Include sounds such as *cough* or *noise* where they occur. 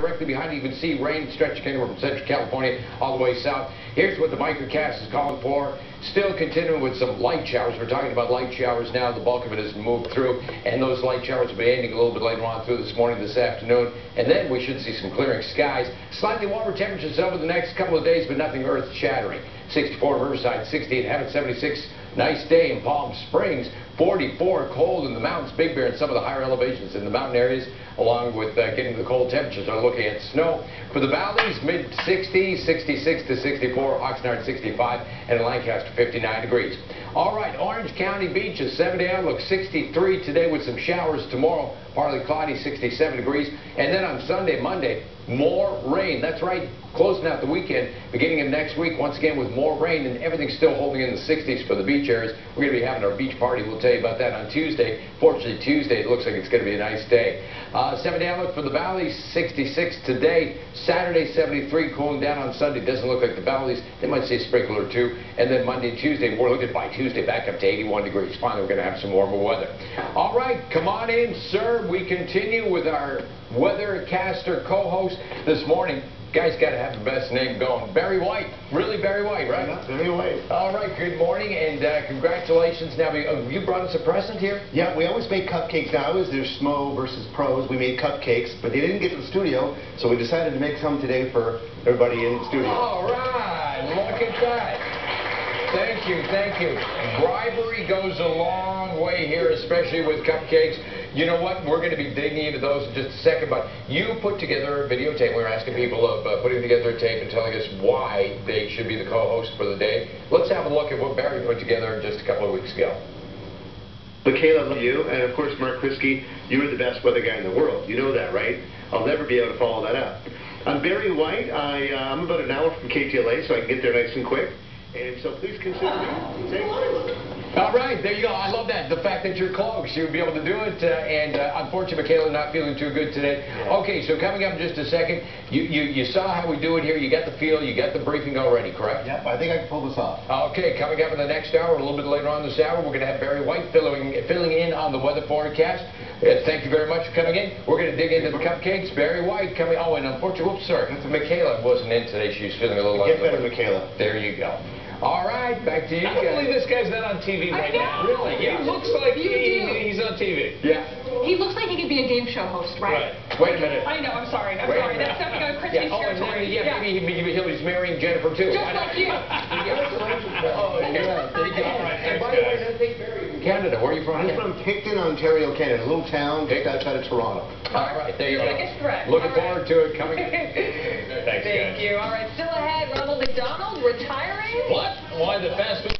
Directly behind you, you can see rain stretching from Central California all the way south. Here's what the microcast is calling for. Still continuing with some light showers. We're talking about light showers now. The bulk of it has moved through, and those light showers will be ending a little bit later on through this morning, this afternoon, and then we should see some clearing skies. Slightly warmer temperatures over the next couple of days, but nothing earth-shattering. 64 in Riverside, 60 in Hemet, 76. Nice day in Palm Springs. 44 cold in the mountains, Big Bear, and some of the higher elevations in the mountain areas, along with uh, getting the cold temperatures. Are looking at snow. For the valleys, mid 60s, 66 to 64, Oxnard 65, and Lancaster 59 degrees. All right, Orange County beaches, 70 outlook, 63 today with some showers tomorrow, partly cloudy, 67 degrees, and then on Sunday, Monday, more rain. That's right, closing out the weekend, beginning of next week, once again with more rain, and everything's still holding in the 60s for the beach areas. We're going to be having our beach party. We'll tell you about that on Tuesday. Fortunately, Tuesday, it looks like it's going to be a nice day. Uh, 70 outlook for the valleys, 66 today. Saturday, 73, cooling down on Sunday. Doesn't look like the valleys. They might see a sprinkle or two. And then Monday and Tuesday, we're looking by Tuesday back up to 81 degrees. Finally, we're going to have some warmer weather. All right, come on in, sir. We continue with our weathercaster co-host this morning. Guy's got to have the best name going. Barry White. Really Barry White, right? Yeah, Barry White. All right, good morning and uh, congratulations. Now, uh, you brought us a present here? Yeah, we always make cupcakes. Now, I was their Smo versus Pros. We made cupcakes, but they didn't get to the studio, so we decided to make some today for everybody in the studio. All right, look at that. Thank you, thank you. Bribery goes a long way here, especially with cupcakes. You know what? We're going to be digging into those in just a second, but you put together a videotape. We were asking people of uh, putting together a tape and telling us why they should be the co-host for the day. Let's have a look at what Barry put together just a couple of weeks ago. Michaela, love you, and of course, Mark Kriski, you are the best weather guy in the world. You know that, right? I'll never be able to follow that up. I'm Barry White. I, uh, I'm about an hour from KTLA, so I can get there nice and quick. And so please consider me. All right, there you go. I love that. The fact that you're close, you'll be able to do it. Uh, and uh, unfortunately, Michaela not feeling too good today. Yeah. Okay, so coming up in just a second, you, you, you saw how we do it here. You got the feel, you got the briefing already, correct? Yep, I think I can pull this off. Okay, coming up in the next hour, a little bit later on this hour, we're going to have Barry White filling, filling in on the weather forecast. Uh, thank you very much for coming in. We're going to dig into the cupcakes. Barry White coming. Oh, and unfortunately, whoops, sorry. Michaela wasn't in today. She was feeling a little Get better. Michaela. There you go. All right, back to you I don't believe this guy's not on TV I right now. know. Really? He looks like You he, do. he's on TV. Yeah. He looks like he could be a game show host, right? right. Wait a minute. I know, I'm sorry, I'm Wait sorry. That's stepping on Kriski's Yeah, oh, and territory. maybe, yeah, maybe he, he, he's marrying Jennifer too. Just like you. *laughs* *laughs* Oh, okay. Yeah, thank you. All right. And Thanks, by the way, guys. I think Barry Canada. Where are you from? I'm from Picton, Ontario, Canada, a little town just outside of Toronto. All right, there you go. Looking All right. forward to it coming. *laughs* Thanks, Thank guys. you. All right, still ahead, Ronald McDonald retiring? What? Why the fast food